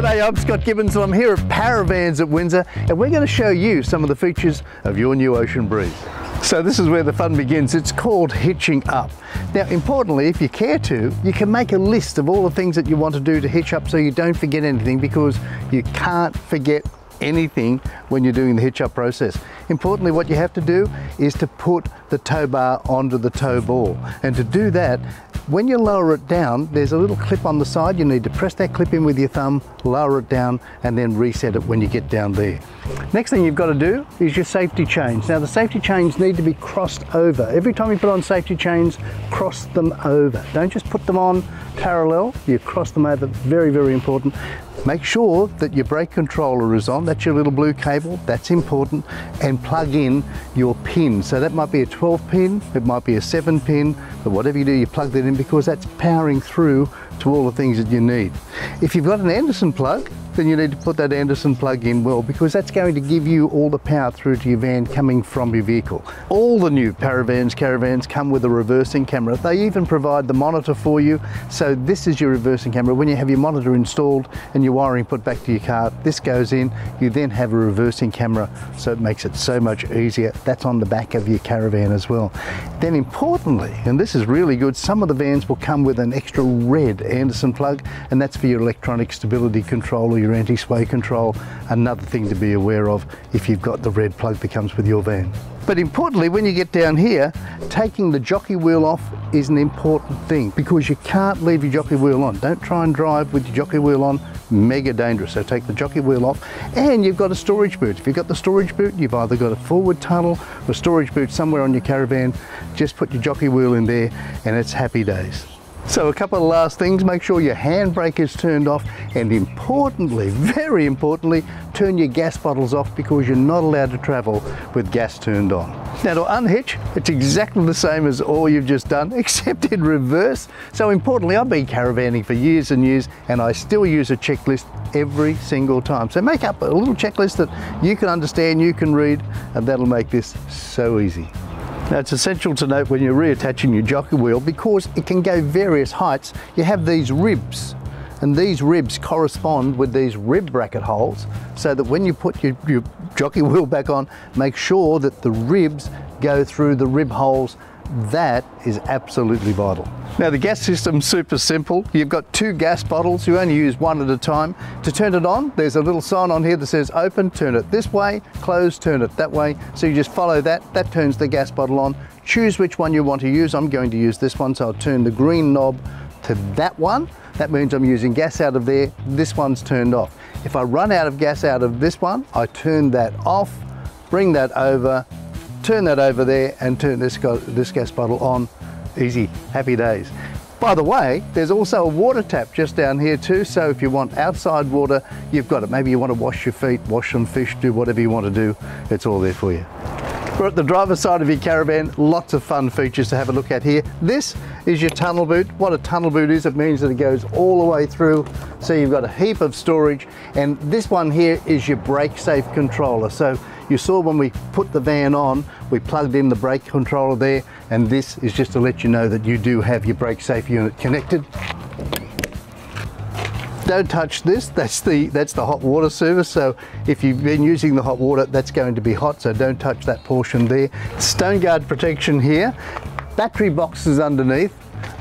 G'day, I'm Scott Gibbons and I'm here at Parravans at Windsor and we're going to show you some of the features of your new Ocean Breeze. So this is where the fun begins. It's called hitching up. Now importantly, if you care to, you can make a list of all the things that you want to do to hitch up so you don't forget anything because you can't forget anything when you're doing the hitch up process. Importantly, what you have to do is to put the tow bar onto the tow ball. And to do that, when you lower it down, there's a little clip on the side. You need to press that clip in with your thumb, lower it down, and then reset it when you get down there. Next thing you've got to do is your safety chains. Now the safety chains need to be crossed over. Every time you put on safety chains, cross them over. Don't just put them on parallel, you cross them over, very, very important. Make sure that your brake controller is on, that's your little blue cable, that's important, and plug in your pin. So that might be a 12 pin, it might be a 7 pin, but whatever you do, you plug that in because that's powering through to all the things that you need. If you've got an Anderson plug, then you need to put that Anderson plug in well because that's going to give you all the power through to your van coming from your vehicle. All the new Parravans caravans come with a reversing camera. They even provide the monitor for you. So this is your reversing camera. When you have your monitor installed and your wiring put back to your car, this goes in, you then have a reversing camera so it makes it so much easier. That's on the back of your caravan as well. Then importantly, and this is really good, some of the vans will come with an extra red Anderson plug and that's for your electronic stability control your anti-sway control, another thing to be aware of if you've got the red plug that comes with your van. But importantly, when you get down here, taking the jockey wheel off is an important thing because you can't leave your jockey wheel on. Don't try and drive with your jockey wheel on, mega dangerous. So take the jockey wheel off and you've got a storage boot. If you've got the storage boot, you've either got a forward tunnel or storage boot somewhere on your caravan, just put your jockey wheel in there and it's happy days. So a couple of last things, make sure your handbrake is turned off and importantly, very importantly, turn your gas bottles off because you're not allowed to travel with gas turned on. Now to unhitch, it's exactly the same as all you've just done, except in reverse. So importantly, I've been caravanning for years and years and I still use a checklist every single time. So make up a little checklist that you can understand, you can read, and that'll make this so easy. Now it's essential to note when you're reattaching your jockey wheel because it can go various heights, you have these ribs and these ribs correspond with these rib bracket holes so that when you put your, your jockey wheel back on, make sure that the ribs go through the rib holes that is absolutely vital. Now the gas system's super simple. You've got two gas bottles, you only use one at a time. To turn it on, there's a little sign on here that says open, turn it this way, close, turn it that way. So you just follow that, that turns the gas bottle on. Choose which one you want to use. I'm going to use this one, so I'll turn the green knob to that one. That means I'm using gas out of there, this one's turned off. If I run out of gas out of this one, I turn that off, bring that over, turn that over there and turn this, this gas bottle on. Easy, happy days. By the way, there's also a water tap just down here too, so if you want outside water, you've got it. Maybe you want to wash your feet, wash some fish, do whatever you want to do, it's all there for you. We're at the driver's side of your caravan, lots of fun features to have a look at here. This is your tunnel boot. What a tunnel boot is, it means that it goes all the way through, so you've got a heap of storage, and this one here is your brake safe controller. So you saw when we put the van on, we plugged in the brake controller there, and this is just to let you know that you do have your brake safe unit connected. Don't touch this, that's the, that's the hot water service, so if you've been using the hot water, that's going to be hot, so don't touch that portion there. Stone guard protection here, battery boxes underneath,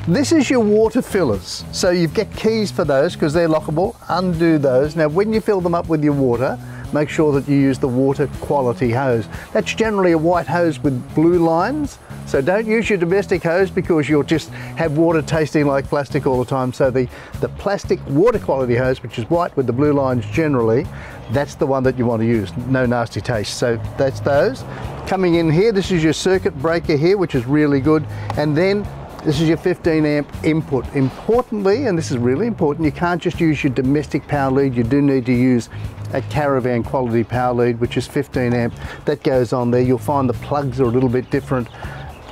this is your water fillers. So you get keys for those because they're lockable. Undo those. Now when you fill them up with your water, make sure that you use the water quality hose. That's generally a white hose with blue lines. So don't use your domestic hose because you'll just have water tasting like plastic all the time. So the, the plastic water quality hose, which is white with the blue lines generally, that's the one that you want to use. No nasty taste. So that's those. Coming in here, this is your circuit breaker here, which is really good. And then this is your 15 amp input. Importantly, and this is really important, you can't just use your domestic power lead, you do need to use a caravan quality power lead, which is 15 amp. That goes on there. You'll find the plugs are a little bit different.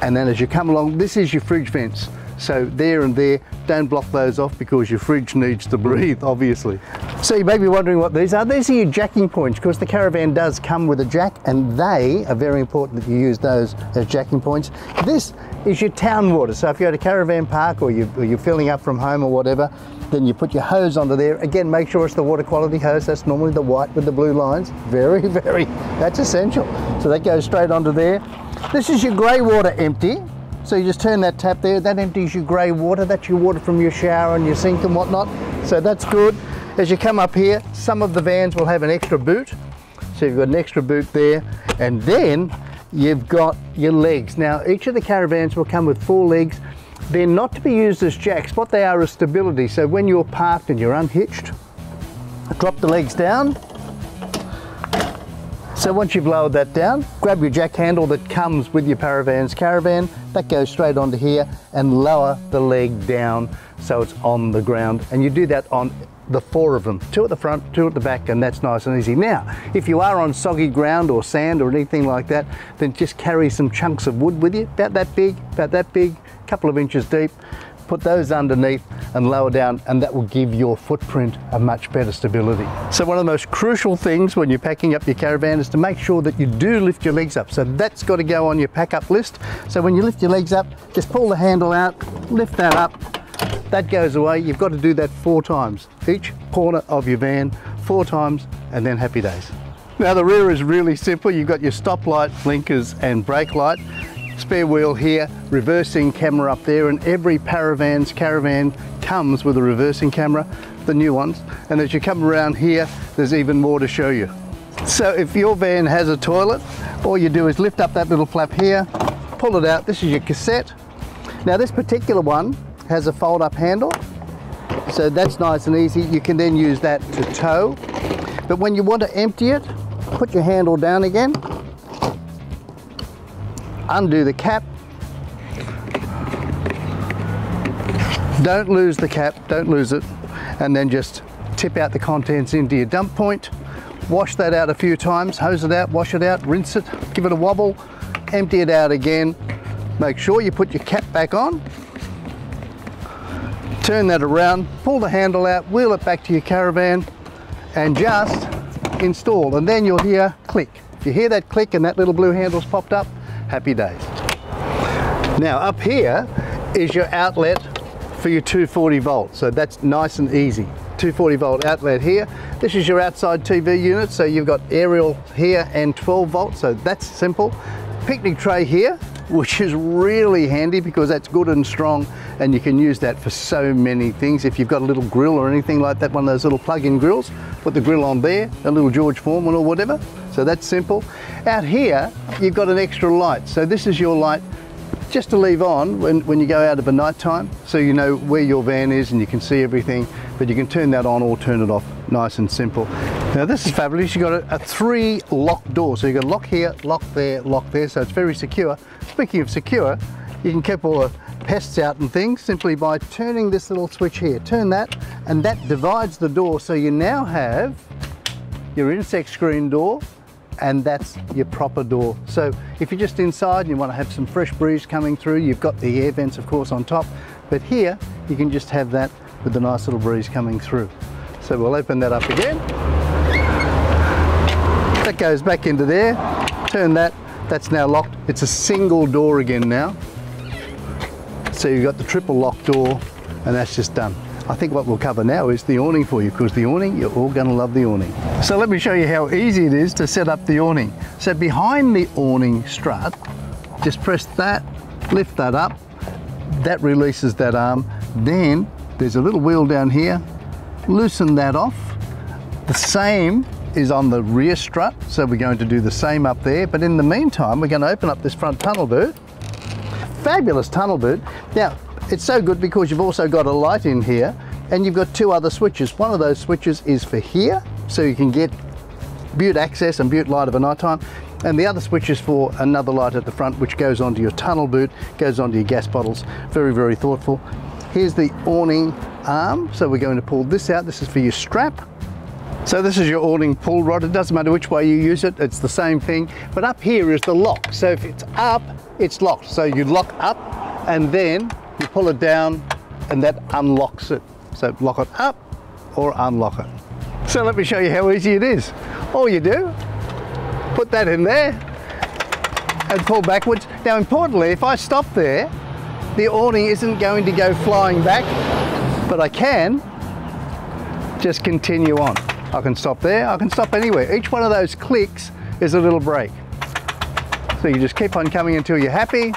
And then as you come along, this is your fridge vents. So there and there, don't block those off because your fridge needs to breathe, obviously. So you may be wondering what these are. These are your jacking points because the caravan does come with a jack and they are very important that you use those as jacking points. This is your town water. So if you're at a caravan park or, you, are filling up from home or whatever, Then you put your hose onto there. Again, make sure it's the water quality hose. That's normally the white with the blue lines. Very, very, that's essential. So that goes straight onto there. This is your grey water empty. So you just turn that tap there, that empties your grey water, that's your water from your shower and your sink and whatnot. So that's good. As you come up here, some of the vans will have an extra boot. So you've got an extra boot there. And then you've got your legs. Now each of the caravans will come with four legs. They're not to be used as jacks, what they are is stability. So when you're parked and you're unhitched, drop the legs down, so once you've lowered that down, grab your jack handle that comes with your Parravan's caravan, that goes straight onto here and lower the leg down so it's on the ground. And you do that on the four of them, two at the front, two at the back, and that's nice and easy. Now, if you are on soggy ground or sand or anything like that, then just carry some chunks of wood with you, about that big, about that big, a couple of inches deep, put those underneath and lower down and that will give your footprint a much better stability. So one of the most crucial things when you're packing up your caravan is to make sure that you do lift your legs up. So that's got to go on your pack up list. So when you lift your legs up, just pull the handle out, lift that up, that goes away. You've got to do that four times. Each corner of your van, four times, and then happy days. Now the rear is really simple. You've got your stoplight, blinkers and brake light spare wheel here, reversing camera up there, and every Parravan's caravan comes with a reversing camera, the new ones. And as you come around here, there's even more to show you. So if your van has a toilet, all you do is lift up that little flap here, pull it out. This is your cassette. Now this particular one has a fold up handle. So that's nice and easy. You can then use that to tow. But when you want to empty it, put your handle down again undo the cap. Don't lose the cap, don't lose it. And then just tip out the contents into your dump point. Wash that out a few times, hose it out, wash it out, rinse it, give it a wobble, empty it out again. Make sure you put your cap back on. Turn that around, pull the handle out, wheel it back to your caravan and just install. And then you'll hear click. If you hear that click and that little blue handle's popped up, happy days. Now up here is your outlet for your 240 volt. So that's nice and easy. 240 volt outlet here. This is your outside TV unit. So you've got aerial here and 12 volts. So that's simple. Picnic tray here, which is really handy because that's good and strong and you can use that for so many things. If you've got a little grill or anything like that, one of those little plug-in grills, put the grill on there, a little George Foreman or whatever. So that's simple. Out here, you've got an extra light. So this is your light just to leave on when, when you go out of a night time so you know where your van is and you can see everything but you can turn that on or turn it off nice and simple now this is fabulous you've got a, a three lock door so you've got a lock here lock there lock there so it's very secure speaking of secure you can keep all the pests out and things simply by turning this little switch here turn that and that divides the door so you now have your insect screen door and that's your proper door. So if you're just inside and you want to have some fresh breeze coming through, you've got the air vents of course on top, but here you can just have that with the nice little breeze coming through. So we'll open that up again. That goes back into there, turn that, that's now locked. It's a single door again now. So you've got the triple lock door and that's just done. I think what we'll cover now is the awning for you because the awning, you're all going to love the awning. So let me show you how easy it is to set up the awning. So behind the awning strut, just press that, lift that up, that releases that arm. Then there's a little wheel down here, loosen that off. The same is on the rear strut, so we're going to do the same up there. But in the meantime, we're going to open up this front tunnel boot. Fabulous tunnel boot. Now, it's so good because you've also got a light in here and you've got two other switches. One of those switches is for here, so you can get butte access and butte light of a night time. And the other switch is for another light at the front, which goes onto your tunnel boot, goes onto your gas bottles. Very, very thoughtful. Here's the awning arm. So we're going to pull this out. This is for your strap. So this is your awning pull rod. It doesn't matter which way you use it. It's the same thing. But up here is the lock. So if it's up, it's locked. So you lock up and then you pull it down and that unlocks it. So lock it up or unlock it. So let me show you how easy it is. All you do, put that in there and pull backwards. Now importantly, if I stop there, the awning isn't going to go flying back, but I can just continue on. I can stop there, I can stop anywhere. Each one of those clicks is a little break. So you just keep on coming until you're happy.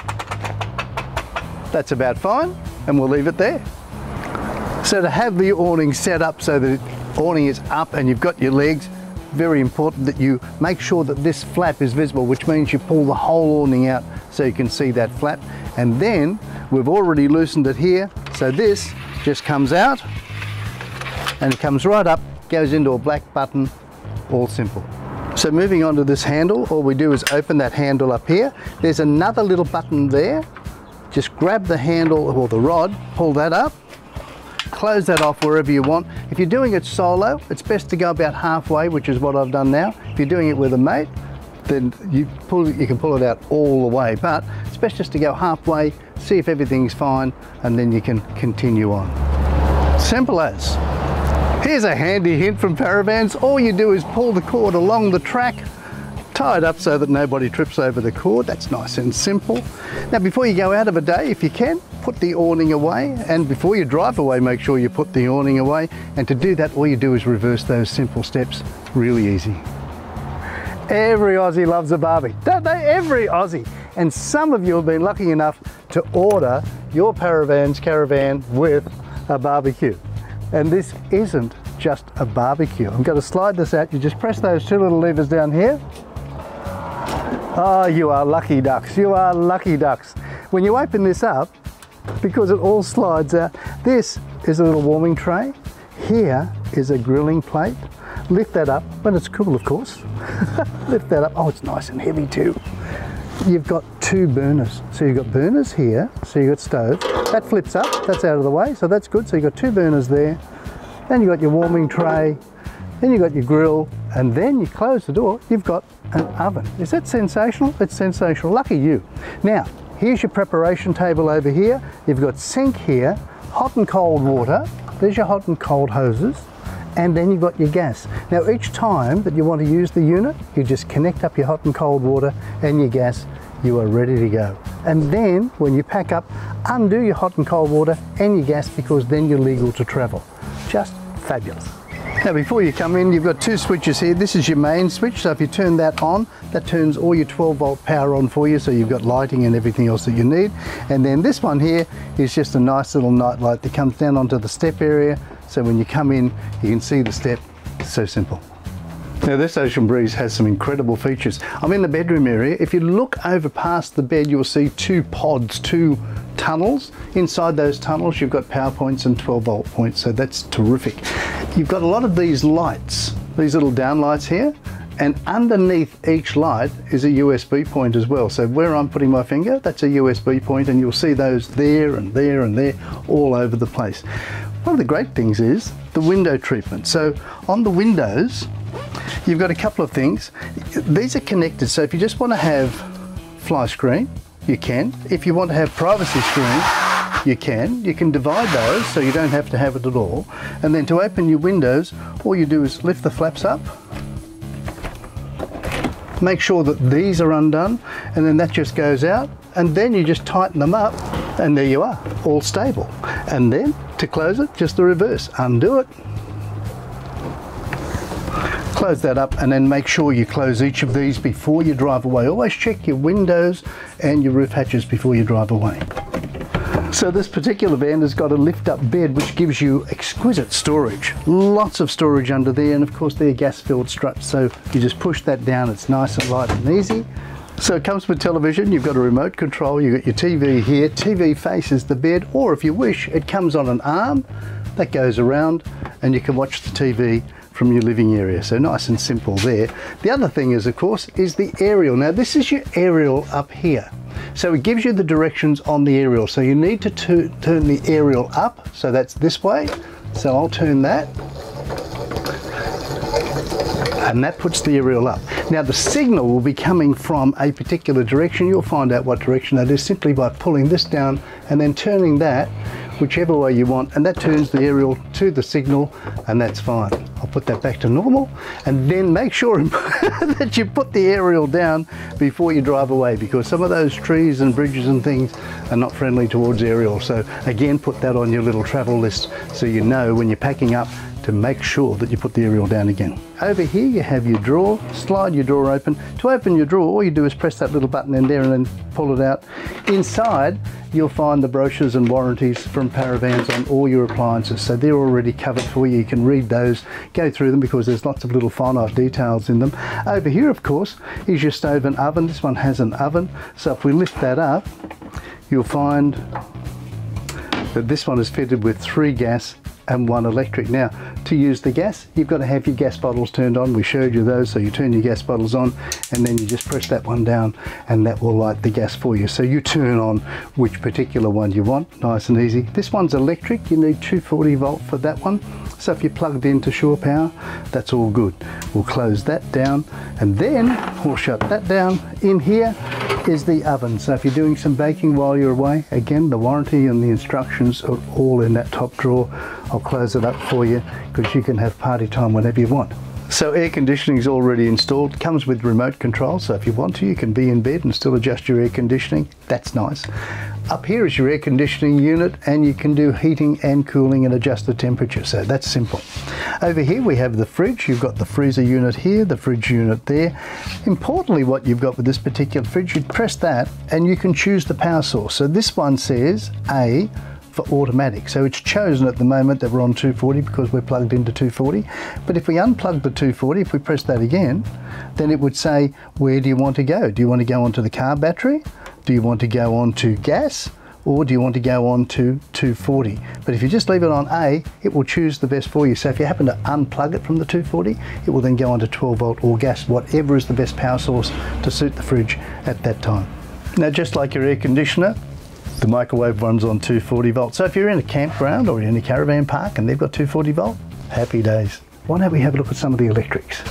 That's about fine, and we'll leave it there. So to have the awning set up so that the awning is up and you've got your legs, very important that you make sure that this flap is visible, which means you pull the whole awning out so you can see that flap. And then we've already loosened it here. So this just comes out and it comes right up, goes into a black button, all simple. So moving on to this handle, all we do is open that handle up here. There's another little button there. Just grab the handle or the rod, pull that up, close that off wherever you want. If you're doing it solo, it's best to go about halfway, which is what I've done now. If you're doing it with a mate, then you pull you can pull it out all the way. But it's best just to go halfway, see if everything's fine, and then you can continue on. Simple as. Here's a handy hint from Parravans. All you do is pull the cord along the track, tie it up so that nobody trips over the cord. That's nice and simple. Now before you go out of a day, if you can, put the awning away. And before you drive away make sure you put the awning away. And to do that all you do is reverse those simple steps. Really easy. Every Aussie loves a barbie don't they? Every Aussie. And some of you have been lucky enough to order your Parravans caravan with a barbecue. And this isn't just a barbecue. I'm going to slide this out. You just press those two little levers down here Oh, you are lucky ducks. You are lucky ducks. When you open this up, because it all slides out. This is a little warming tray. Here is a grilling plate. Lift that up, when it's cool of course. Lift that up, oh it's nice and heavy too. You've got two burners. So you've got burners here, so you've got stove. That flips up, that's out of the way, so that's good. So you've got two burners there. Then you've got your warming tray, then you've got your grill, and then you close the door, you've got an oven. Is that sensational? It's sensational, lucky you. Now, Here's your preparation table over here. You've got sink here, hot and cold water. There's your hot and cold hoses. And then you've got your gas. Now each time that you want to use the unit, you just connect up your hot and cold water and your gas. You are ready to go. And then when you pack up, undo your hot and cold water and your gas because then you're legal to travel. Just fabulous. Now before you come in, you've got two switches here. This is your main switch, so if you turn that on, that turns all your 12 volt power on for you, so you've got lighting and everything else that you need. And then this one here is just a nice little night light that comes down onto the step area, so when you come in, you can see the step. so simple. Now this Ocean Breeze has some incredible features. I'm in the bedroom area. If you look over past the bed, you'll see two pods, two tunnels. Inside those tunnels, you've got power points and 12 volt points, so that's terrific. You've got a lot of these lights, these little down lights here, and underneath each light is a USB point as well. So where I'm putting my finger, that's a USB point and you'll see those there and there and there all over the place. One of the great things is the window treatment. So on the windows, you've got a couple of things. These are connected, so if you just want to have fly screen, you can. If you want to have privacy screen, you can. You can divide those so you don't have to have it at all. And then to open your windows, all you do is lift the flaps up, make sure that these are undone, and then that just goes out, and then you just tighten them up, and there you are, all stable. And then to close it, just the reverse, undo it, close that up and then make sure you close each of these before you drive away. Always check your windows and your roof hatches before you drive away. So this particular van has got a lift up bed which gives you exquisite storage. Lots of storage under there and of course they're gas filled struts so you just push that down it's nice and light and easy. So it comes with television, you've got a remote control, you've got your TV here, TV faces the bed or if you wish it comes on an arm that goes around and you can watch the TV from your living area. So nice and simple there. The other thing is of course is the aerial. Now this is your aerial up here. So it gives you the directions on the aerial. So you need to turn the aerial up. So that's this way. So I'll turn that. And that puts the aerial up. Now the signal will be coming from a particular direction. You'll find out what direction that is simply by pulling this down and then turning that whichever way you want and that turns the aerial to the signal and that's fine. I'll put that back to normal and then make sure that you put the aerial down before you drive away because some of those trees and bridges and things are not friendly towards aerial. So again, put that on your little travel list so you know when you're packing up to make sure that you put the aerial down again. Over here you have your drawer, slide your drawer open. To open your drawer all you do is press that little button in there and then pull it out. Inside you'll find the brochures and warranties from Parravans on all your appliances so they're already covered for you. You can read those, go through them because there's lots of little finite details in them. Over here of course is your stove and oven. This one has an oven so if we lift that up you'll find that this one is fitted with three gas and one electric. Now, to use the gas, you've got to have your gas bottles turned on. We showed you those, so you turn your gas bottles on and then you just press that one down and that will light the gas for you. So you turn on which particular one you want, nice and easy. This one's electric, you need 240 volt for that one. So if you're plugged into shore power, that's all good. We'll close that down and then we'll shut that down. In here is the oven. So if you're doing some baking while you're away, again, the warranty and the instructions are all in that top drawer. I'll close it up for you because you can have party time whenever you want. So air conditioning is already installed, comes with remote control, so if you want to, you can be in bed and still adjust your air conditioning. That's nice. Up here is your air conditioning unit and you can do heating and cooling and adjust the temperature, so that's simple. Over here we have the fridge, you've got the freezer unit here, the fridge unit there. Importantly what you've got with this particular fridge, you press that and you can choose the power source. So this one says A for automatic. So it's chosen at the moment that we're on 240 because we're plugged into 240. But if we unplug the 240, if we press that again, then it would say, where do you want to go? Do you want to go onto the car battery? Do you want to go on to gas? Or do you want to go on to 240? But if you just leave it on A, it will choose the best for you. So if you happen to unplug it from the 240, it will then go on to 12 volt or gas, whatever is the best power source to suit the fridge at that time. Now, just like your air conditioner, the microwave runs on 240 volts. So if you're in a campground or in a caravan park and they've got 240 volt, happy days. Why don't we have a look at some of the electrics?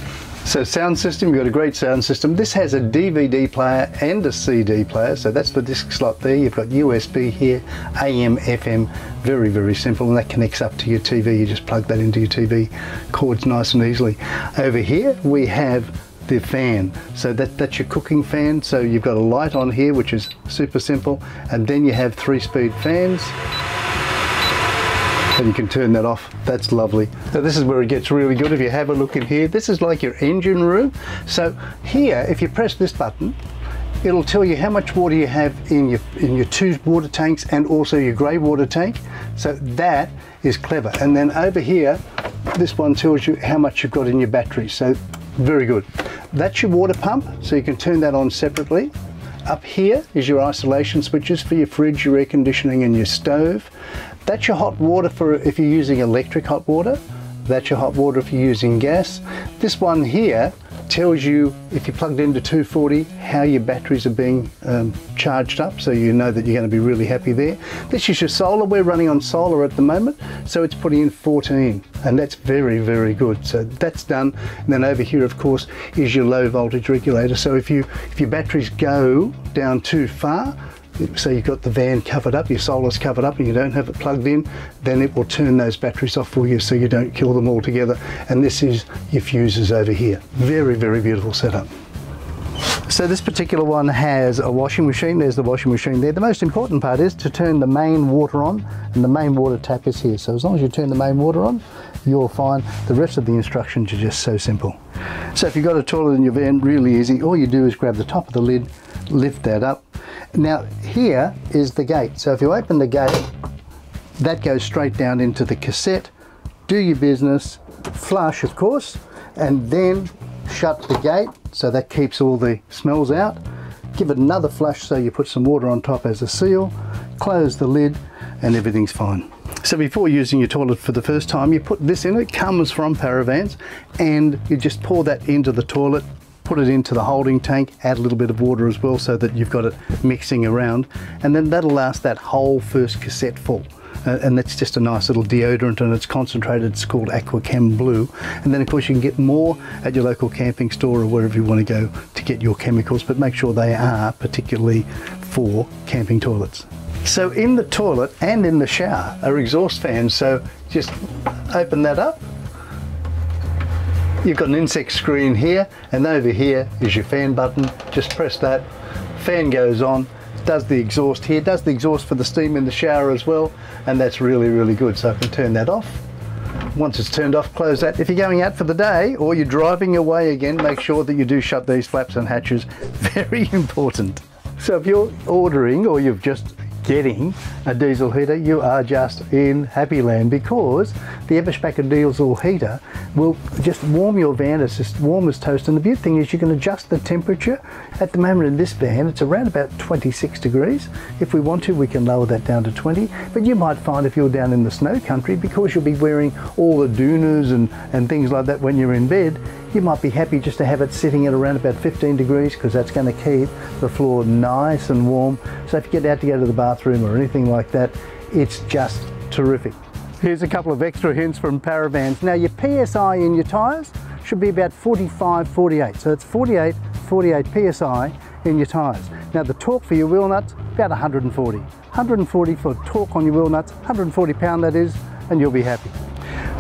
So sound system, you've got a great sound system. This has a DVD player and a CD player, so that's the disc slot there. You've got USB here, AM, FM, very, very simple, and that connects up to your TV. You just plug that into your TV, cords nice and easily. Over here we have the fan. So that, that's your cooking fan. So you've got a light on here, which is super simple. And then you have three speed fans. And you can turn that off. That's lovely. So this is where it gets really good. If you have a look in here, this is like your engine room. So here, if you press this button, it'll tell you how much water you have in your in your two water tanks and also your grey water tank. So that is clever. And then over here, this one tells you how much you've got in your battery. So very good. That's your water pump, so you can turn that on separately. Up here is your isolation switches for your fridge, your air conditioning and your stove. That's your hot water for if you're using electric hot water. That's your hot water if you're using gas. This one here tells you if you're plugged into 240 how your batteries are being um, charged up so you know that you're going to be really happy there. This is your solar, we're running on solar at the moment so it's putting in 14 and that's very very good. So that's done. And then over here of course is your low voltage regulator. So if you if your batteries go down too far so you've got the van covered up, your solar's covered up and you don't have it plugged in, then it will turn those batteries off for you so you don't kill them all together. And this is your fuses over here. Very, very beautiful setup. So this particular one has a washing machine. There's the washing machine there. The most important part is to turn the main water on and the main water tap is here. So as long as you turn the main water on, you'll find the rest of the instructions are just so simple. So if you've got a toilet in your van, really easy. All you do is grab the top of the lid, lift that up. Now here is the gate. So if you open the gate, that goes straight down into the cassette. Do your business, flush of course, and then shut the gate so that keeps all the smells out. Give it another flush so you put some water on top as a seal, close the lid and everything's fine. So before using your toilet for the first time, you put this in, it comes from Parravans, and you just pour that into the toilet, put it into the holding tank, add a little bit of water as well so that you've got it mixing around, and then that'll last that whole first cassette full. Uh, and that's just a nice little deodorant and it's concentrated it's called Aqua Kem Blue. And then of course you can get more at your local camping store or wherever you want to go to get your chemicals but make sure they are particularly for camping toilets. So in the toilet and in the shower are exhaust fans. So just open that up You've got an insect screen here and over here is your fan button. Just press that, fan goes on, does the exhaust here, does the exhaust for the steam in the shower as well, and that's really, really good. So I can turn that off. Once it's turned off, close that. If you're going out for the day or you're driving away again, make sure that you do shut these flaps and hatches. Very important. So if you're ordering or you've just getting a diesel heater, you are just in happy land because the Eberspacher diesel heater will just warm your van. It's just warm as toast. And the beauty thing is you can adjust the temperature. At the moment in this van, it's around about 26 degrees. If we want to, we can lower that down to 20. But you might find if you're down in the snow country, because you'll be wearing all the doonas and, and things like that when you're in bed, you might be happy just to have it sitting at around about 15 degrees because that's going to keep the floor nice and warm. So if you get out to go to the bathroom or anything like that, it's just terrific. Here's a couple of extra hints from Parravans. Now your PSI in your tyres should be about 45, 48. So it's 48, 48 PSI in your tyres. Now the torque for your wheel nuts, about 140. 140 for torque on your wheel nuts, 140 pound that is, and you'll be happy.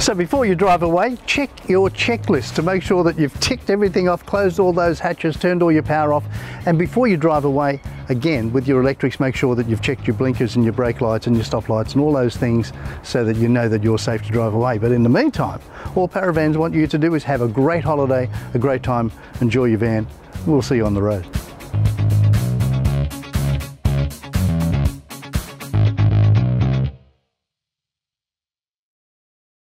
So before you drive away, check your checklist to make sure that you've ticked everything off, closed all those hatches, turned all your power off. And before you drive away, again, with your electrics, make sure that you've checked your blinkers and your brake lights and your stop lights and all those things so that you know that you're safe to drive away. But in the meantime, all Parravans want you to do is have a great holiday, a great time, enjoy your van. And we'll see you on the road.